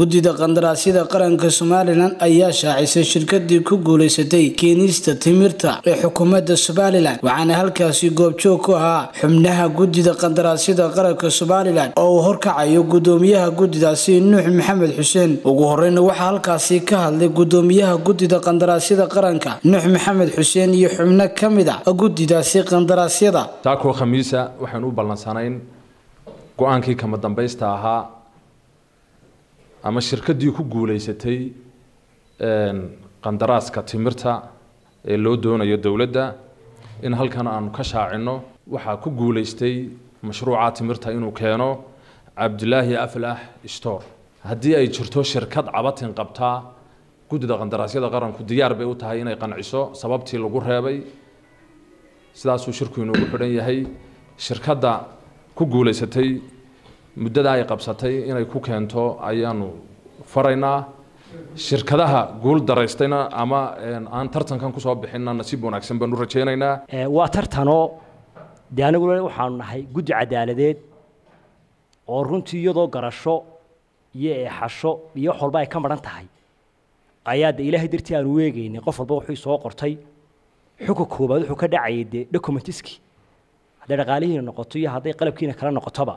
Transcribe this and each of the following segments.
guddida qandaraasyada qaranka somalilan ayaa shaacisay shirkadii ku guulaysatay keenista timirta ee xukuumadda somalilan waxaana halkaasi goobjoog ku ahaa xubnaha guddida qandaraasyada qaranka somalilan oo uu horkacayo gudoomiyaha guddidaasi nuux maxamed xuseen. Ugu horeyna waxaa halkaasi ka hadlay gudoomiyaha guddida qandaraasyada qaranka nuux maxamed xuseen iyo xubno ka mid a guddidaasi qandaraasyada. Taakoo khamiisa waxaan u ballansanayn go'aankii kama dambaysta ahaa ama shirkaddii ku guulaysatay qandaraaska timirta ee loo doonayo dowladda in halkan aanu ka shaacino waxaa ku guulaystay mashruuca timirta inuu keeno cabdilaahi aflax store. Haddii ay jirto shirkad cabatin qabtaa guddida qandaraasyada qaranku diyaar bay u tahay inay qanciso sababtii lagu reebay. Sidaasuu shirku inoogu xidhan yahay. Shirkadda ku guulaysatay muddada ay qabsatay inay ku keento ayaanu faraynaa shirkadaha guul daraystayna ama aan tartankan ku soo bixinna nasiib wanaagsan baanu rajaynaynaa. Waa tartanoo dee aniguna waxaanu nahay guddi cadaaladeed oo runtii iyadoo garasho iyo eexasho iyo wax walba ay ka maran tahay. Ayaa de ilaahay dartii aanu weegaynay qof walba wuxuu soo qortay xuka koobaad wuxuu ka dhacayay dee documentiski hadday dhaqaalihiina noqoto iyo hadday qalabkiina kala noqotoba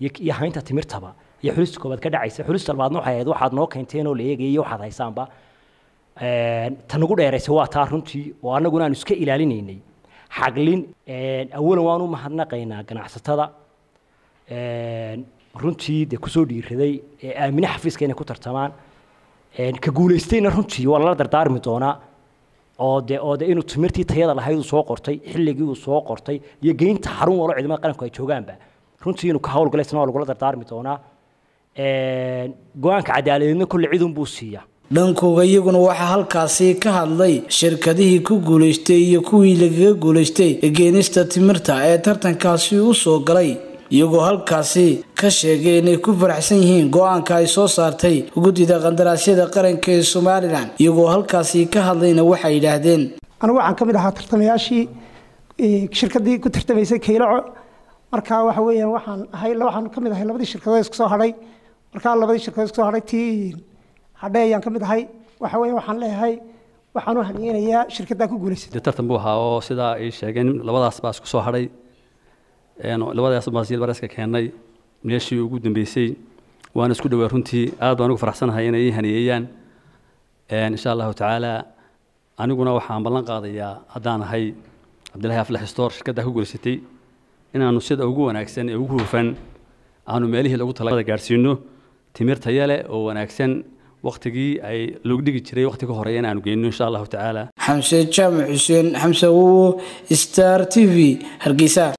iyo haynta timirtaba iyo xulista koobaad ka dhacaysa xulista labaadna waxay ahayd waxaad noo keenteen oo la eegaya iyo waxaad haysaanba ta nagu dheeraysa waa taa runtii oo annaguna aanu iska ilaalinaynay xaglin awalan waan u mahadnaqaynaa ganacsatada runtii dee kusoo dhiiraday ee aamine xafiiska inay ku tartamaan ka guulaystayna runtii waa lala dardaarmi doonaa oo de oo de inuu timirtii tayada lahayd uu soo qortay xilligii uu soo qortay iyo geynta xarun walo ciidamada qaranku ay joogaanba runtii inuu ka hawlgalaysna waa lagula dardaarmi doonaa go'aanka cadaaladeedna kolle cidun buu siiya. Dhankooga iyaguna waxaa halkaasi ka hadlay shirkadihii ku guulaystay iyo kuwii lagaga guulaystay geenista timirta ee tartankaasi u soo galay iyagoo halkaasi ka sheegay inay ku faraxsan yihiin go'aanka ay soo saartay guddida qandaraasyada qaranka ee somalilan iyagoo halkaasi ka hadlayna waxay yidhaahdeen. Anigu waxaan ka mid ahaa tartamayaashii shirkadii ku tartamaysay kaylaco markaa waxa weeyaan waxaan ahay waxaan ka mid ahay labadii shirkadood isku soo hadhay markaa labadii shirkadood isku soo hadhay tii hadhe ayaan ka mid ahay. Waxa weeye waxaan leeyahay waxaan u haniyeynayaa shirkaddaa ku guulaysatay tartan buu ahaa oo sidaa ay sheegeen labadaas baa isku soo hadhay labadaas baasiil bareska keennay meeshii ugu dambeysay waana isku dhowaa runtii. Aad baan ugu faraxsanahay inay ii haniyeeyaan insha allahu tacaala aniguna waxaan ballan qaadayaa haddaan ahay cabdillahi aflax store shirkaddaa ku guulaysatay inaanu sida ugu wanaagsan ee ugu hufan aanu meelihii lagu talada gaadhsiino timir taya leh oo wanaagsan waktigii ay loogu dhigi jiray wakti ka horreeya in aanu geyno insha allahu tacaala. Xamse jaamac xuseen xamse wowo star t v hargeysa